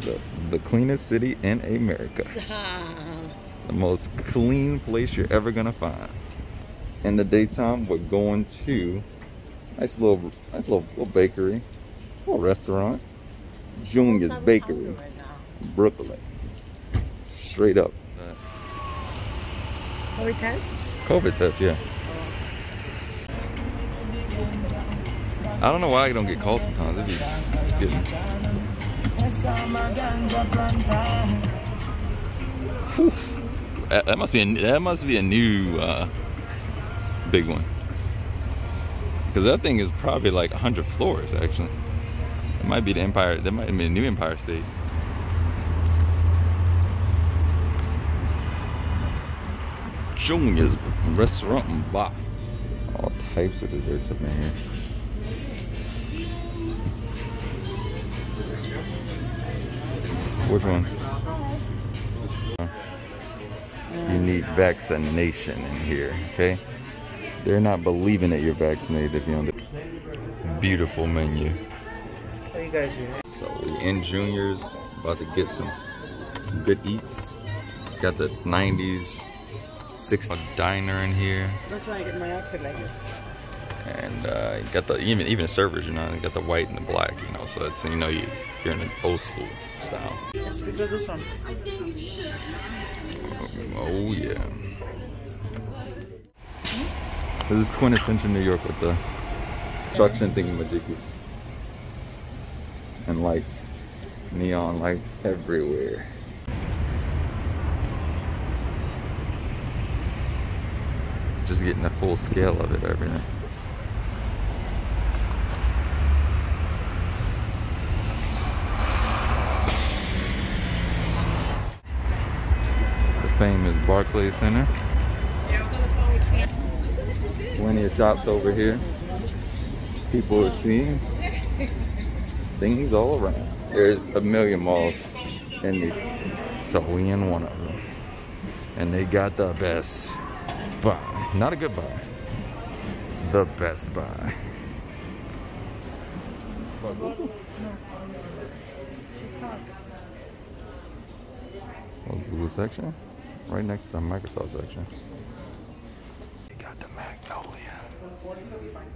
the, the cleanest city in America. The most clean place you're ever gonna find. In the daytime, we're going to nice little, nice little, little bakery, little restaurant, Junior's Bakery, Brooklyn. Straight up. COVID test? COVID test, yeah. I don't know why I don't get calls sometimes. It'd be getting. That, must be a, that must be a new uh, big one. Because that thing is probably like 100 floors actually. It might be the Empire. That might be a new Empire State. Junior's Restaurant and Bar. All types of desserts up in here. Which ones? You need vaccination in here, okay? They're not believing that you're vaccinated if you don't. Beautiful menu. What you guys doing? So we in juniors, about to get some, some good eats. Got the 90s six diner in here, That's why I get my outfit like this. And uh, you got the even even the servers, you know, you got the white and the black, you know, so it's you know you- you're in an old school style. Yes, because this one. Oh yeah. This is quintessential New York with the construction thingamajiggies and lights, neon lights everywhere. Just getting the full scale of it, everything. The famous Barclays Center. Plenty of shops over here. People are seeing things all around. There's a million malls in the so we in one of them. And they got the best buy. Not a good buy. The best buy. Google section, right next to the Microsoft section. They got the Magnolia.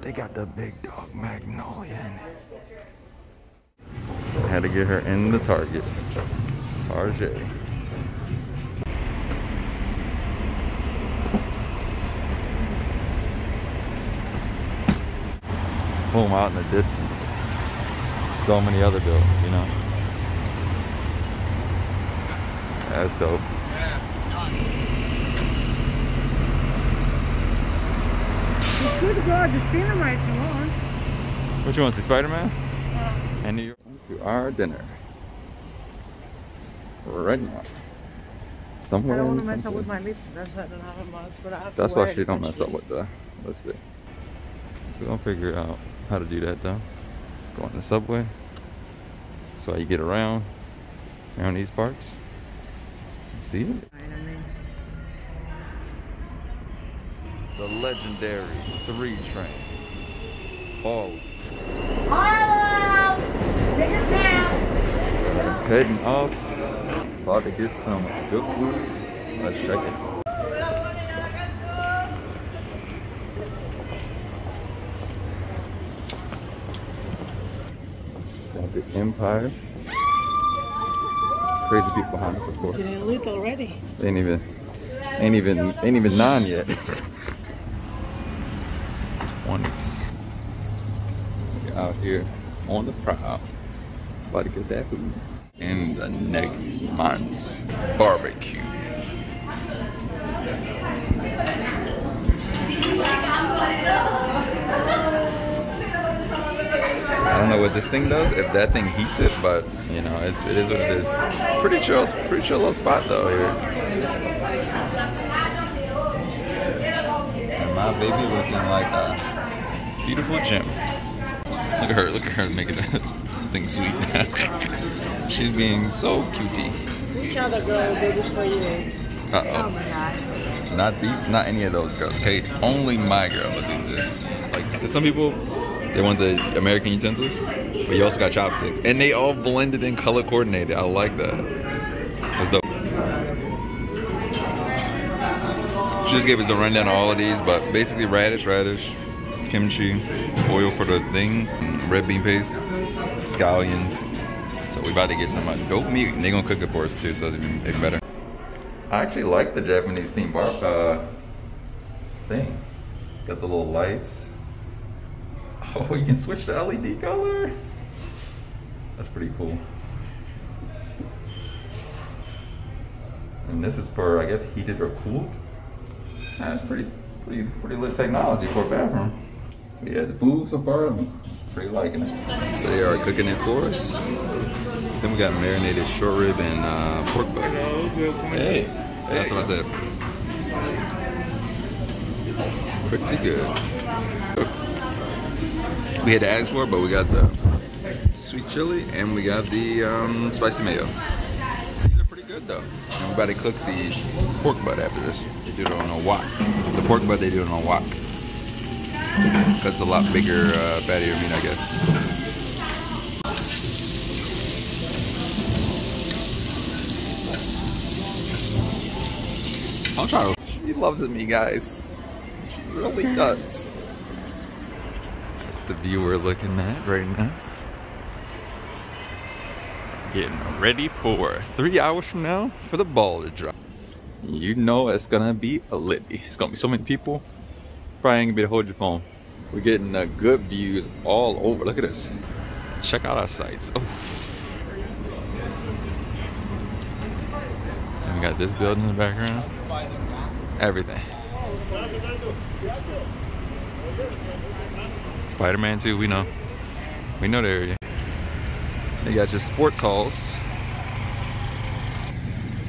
They got the big dog Magnolia in it. I had to get her in the Target. Target. Boom, out in the distance. So many other buildings, you know. That's dope. You could go to the cinema if uh-huh. you want. What you want to see, Spider-Man? And New York. To our dinner. Right now. Somewhere I don't want to mess up with my lips. That's why I don't have a mask. But I have That's why she don't mess up with the lipstick. We're gonna figure out how to do that though. Go on the subway. That's how you get around around these parts. See it? The legendary three train. Harlem! Town! heading off. About to get some good food. Let's check it. Got the Empire. Crazy people behind us, of course. You didn't loot already. Ain't even, ain't even, ain't even nine yet. Twenties. Out here on the prowl, about to get that food. In the neck months barbecue. I don't know what this thing does, if that thing heats it, but you know, it's, it is what it is. Pretty chill, pretty chill little spot though here. And my baby looking like a beautiful gem. Look at her, look at her making that thing sweet. She's being so cutie. Which other girl will do this for you? Uh Oh oh. my god. Not these, not any of those girls. Okay, only my girl will do this. Like 'cause some people, They want the American utensils, but you also got chopsticks. And they all blended and color coordinated. I like that. That's dope. She just gave us a rundown of all of these, but basically radish, radish, kimchi, oil for the thing, red bean paste, scallions. So we about to get some uh, goat meat, and they gonna cook it for us too, so it's even, better. I actually like the Japanese theme bar uh, thing. It's got the little lights. Oh, you can switch the LED color. That's pretty cool. And this is for, I guess, heated or cooled. That's pretty, it's pretty, pretty lit technology for a bathroom. Yeah, the food so far, I'm pretty liking it. So they are cooking it for us. Then we got marinated short rib and uh, pork butt. Hey, that's what I said. Pretty good. We had to ask for it, but we got the sweet chili and we got the um, spicy mayo. These are pretty good though. And we're about to cook the pork butt after this. They do it on a wok. The pork butt they do it on a wok. That's a lot bigger, uh, fattier meat, I guess. I'll try. She loves me, guys. She really does. That's the view we're looking at right now. Getting ready for three hours from now for the ball to drop. You know it's gonna be a litty. It's gonna be so many people. Probably ain't gonna be to hold your phone. We're getting uh, good views all over. Look at this. Check out our sites. Oh. And we got this building in the background. Everything. Spider-Man 2, we know. We know the area. You got your sports halls.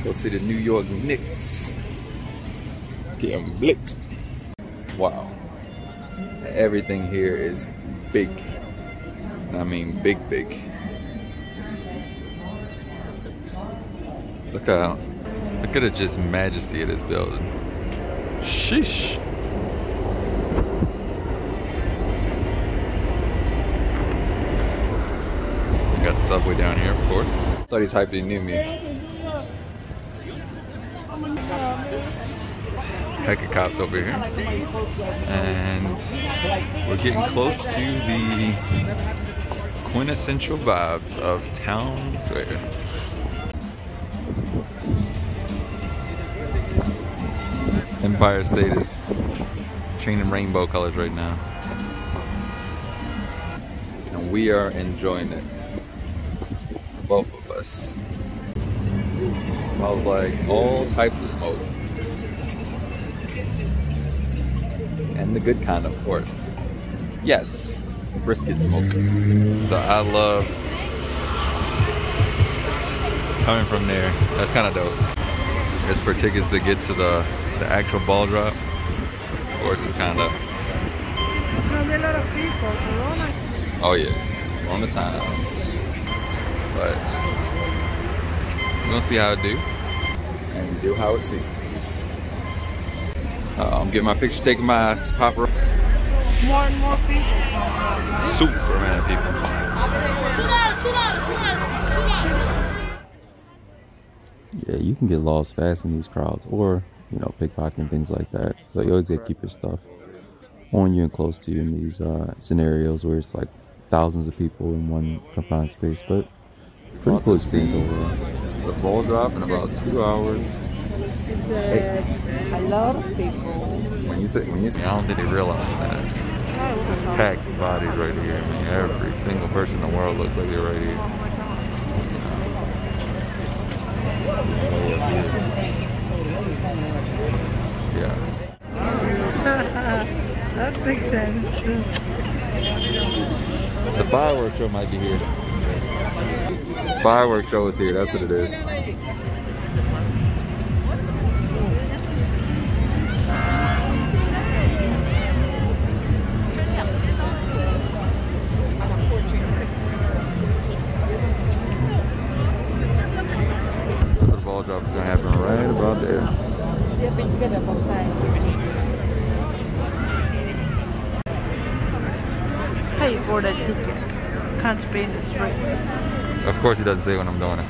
Go see the New York Knicks. Damn Blitz. Wow. Everything here is big. And I mean big, big. Look out. Look at the just majesty of this building. Sheesh. You got the subway down here, of course. Thought he's typed he knew me. Heck of cops over here. And we're getting close to the quintessential vibes of town square. Empire State is changing rainbow colors right now. And we are enjoying it. Both of us. smells like all types of smoke. The good kind, of course. Yes, brisket smoke. So I love coming from there. That's kind of dope. It's for tickets to get to the, the actual ball drop. Of course, it's kind of, It's gonna be a lot of people. Corona. oh yeah, on the times. But we're gonna see how it do. And do how it see. Uh, I'm getting my picture taken by Papa. More and more people. Super man people. Two dollars, two dollars, two dollars, two dollars. Yeah, you can get lost fast in these crowds or, you know, pickpocketing, things like that. So you always got to keep your stuff on you and close to you in these uh, scenarios where it's like thousands of people in one confined space. But pretty About cool experience overall. The ball drop in about two hours. It's a, a lot of people. When you say, when you say, I don't think they realize that. It's a. Packed bodies right here. I mean, every single person in the world looks like they're right here. Yeah. that makes sense. The fireworks show might be here. Fireworks show is here. That's what it is. Right about. They've been together for five. pay for the ticket. Can't pay in the street. Of course he doesn't say when I'm doing it.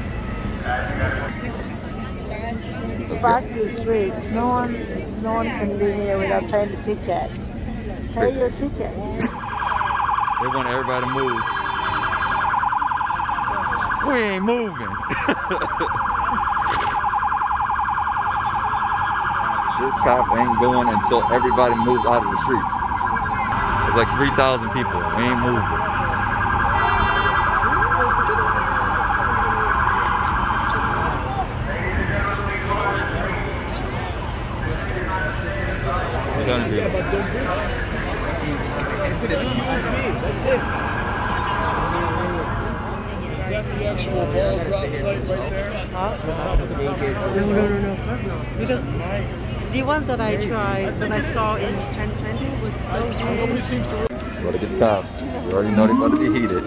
Back to the streets. No one, no one can be here without paying the ticket. Pay your ticket. They want everybody to move. We ain't moving. this cop ain't going until everybody moves out of the street. It's like 3,000 people. We ain't moving. We're gonna do. Is that the actual ball drop site right there? No, no, no, no. That's not. Because the one that I tried, that I saw in Chinese Mandarin was so good. To get the cops. You already know they about to be heated.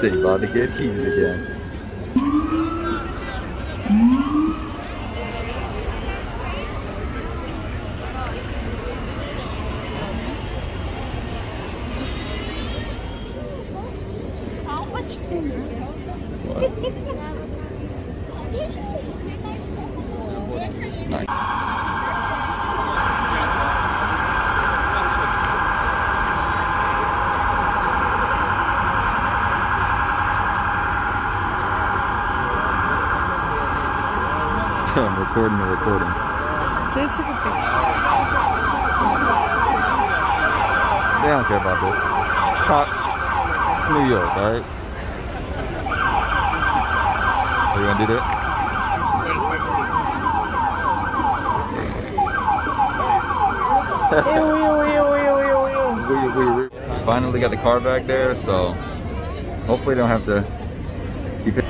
They about to get heated again. What? Nice. I'm recording the recording. Let's take a picture. They don't care about this. Cops. It's New York, alright? Are you gonna do that? Finally got the car back there, so hopefully don't have to keep it.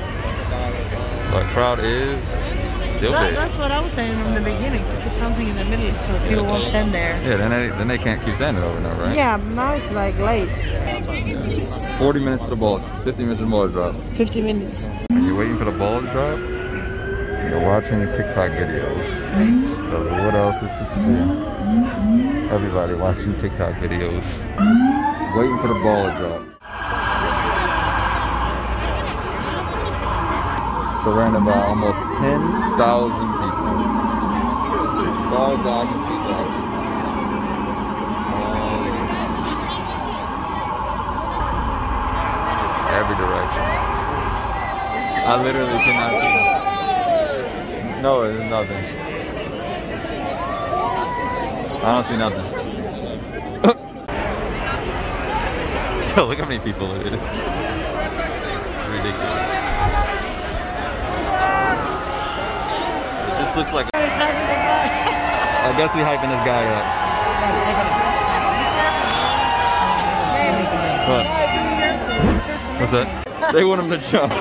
But crowd is still That, big. that's what I was saying from the beginning. Put something in the middle so people won't stand there. Yeah, then they, then they can't keep standing over and over, right? Yeah, now it's like late. 40 minutes to the ball, 50 minutes to the ball drop. 50 minutes. Are you waiting for the ball to drop? You're watching the TikTok videos. Because what else is to do? Everybody watching TikTok videos. Waiting for the ball to drop. Surrounded by almost 10,000 people. See, bro. Um, every direction. I literally cannot see. No, there's nothing. I don't see nothing. Yo, look how many people it is. It's ridiculous. Looks like. I guess we hyping this guy up. What? What's that? They want him to jump.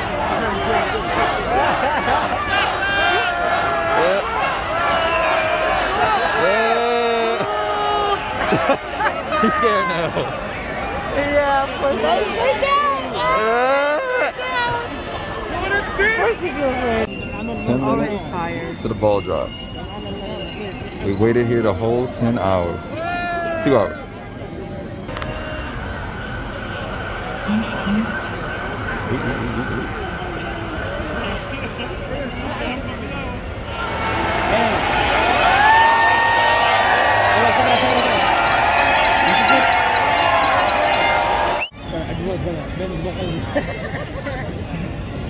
He's scared now. Yeah, of course. Let's he feels 10 minutes oh. to the ball drops. We waited here the whole 10 hours. Two hours.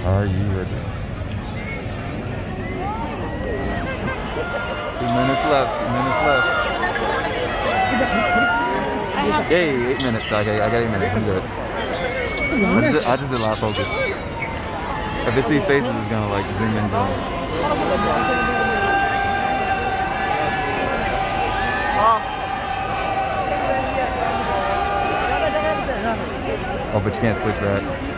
Are you ready? Left. Minutes left. Hey, eight minutes. Okay, I got eight minutes. I'm good. I just, I just did focus. If it's these faces, it's gonna like zoom in. Zoom. Oh, but you can't switch that.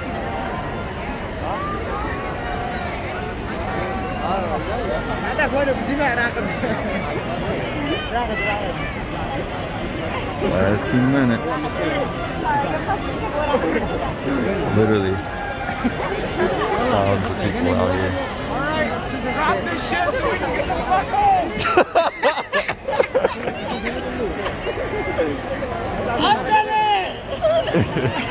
Last two minutes. Literally. Thousands of people out here. Alright, Drop this shit so we can get the fuck home! I'm ready! Happy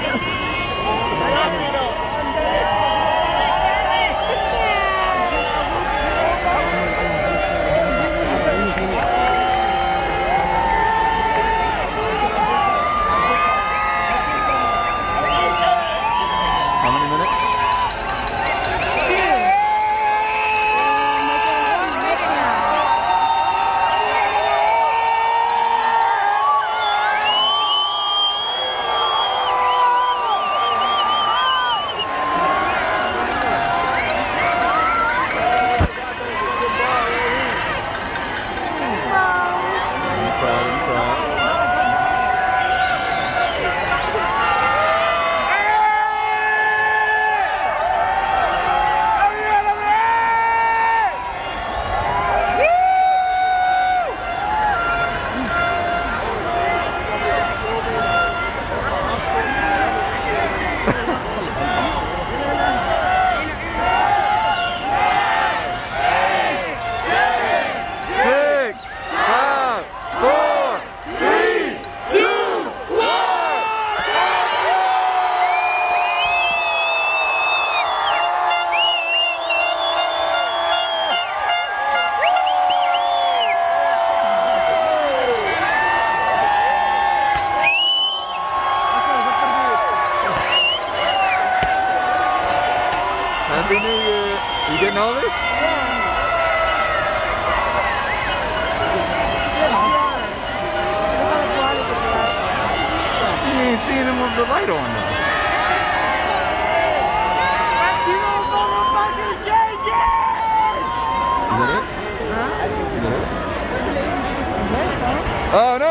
Oh no,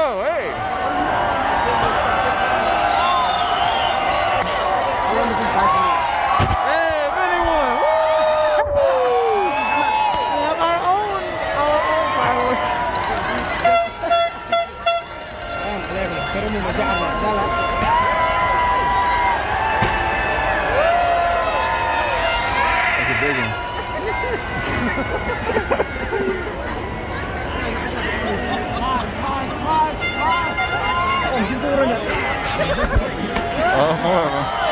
'em.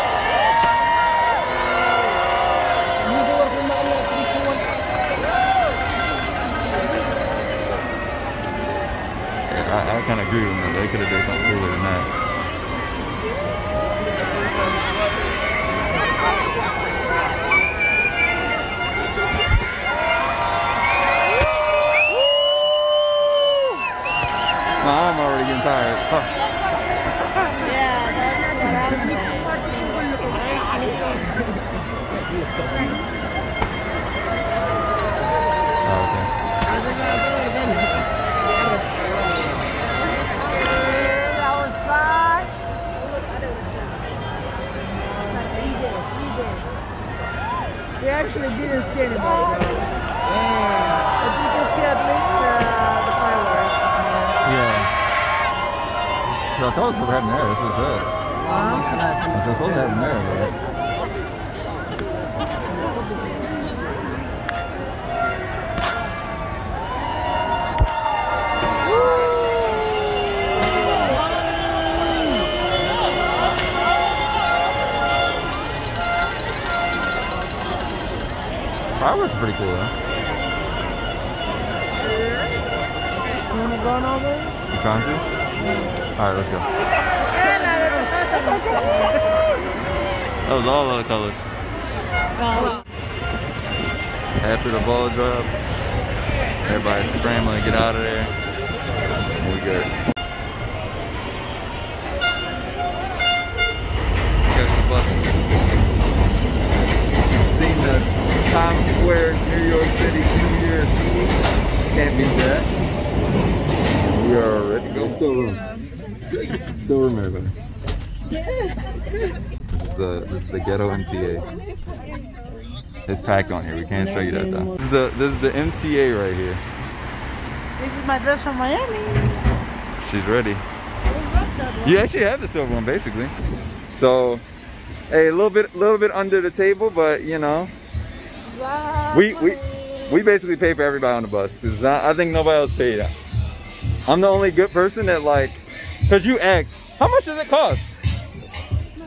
Yeah, I, I kind of agree with them. They could have done something cooler than that. I'm already getting tired. Huh. Thought we were having there. That's what it said. I was supposed to have them there, but. Fireworks are pretty cool though. You wanna go now, baby? You trying to? Alright, let's go. That was all other colors. After the ball drop, everybody's scrambling to get out of there. We good. Catch the bus. Seen the Times Square, New York City New Year's Eve. Can't beat that. We are ready to go. Still room. Still room, everybody. This is the this is the ghetto MTA. It's packed on here. We can't show you that though. This is the this is the MTA right here. This is my dress from Miami. She's ready. You actually have the silver one basically. So, hey, a little bit little bit under the table, but you know, Wow. we we we basically pay for everybody on the bus. 'Cause I, I think nobody else paid. I'm the only good person that like, cause you asked, how much does it cost?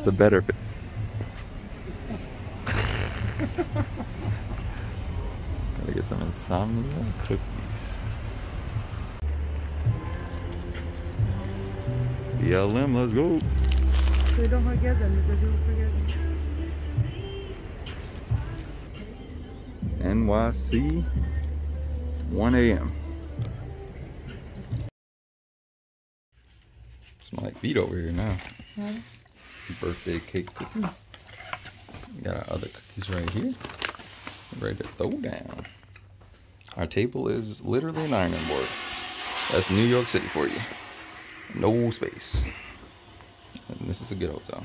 The better. fit. Gotta get some insomnia cookies. BLM, let's go. So don't forget them because you will forget them. NYC, 1 a.m. feet over here now. Birthday cake cookie. Hmm. We got our other cookies right here. Ready to throw down. Our table is literally an ironing board. That's New York City for you. No space. And this is a good hotel.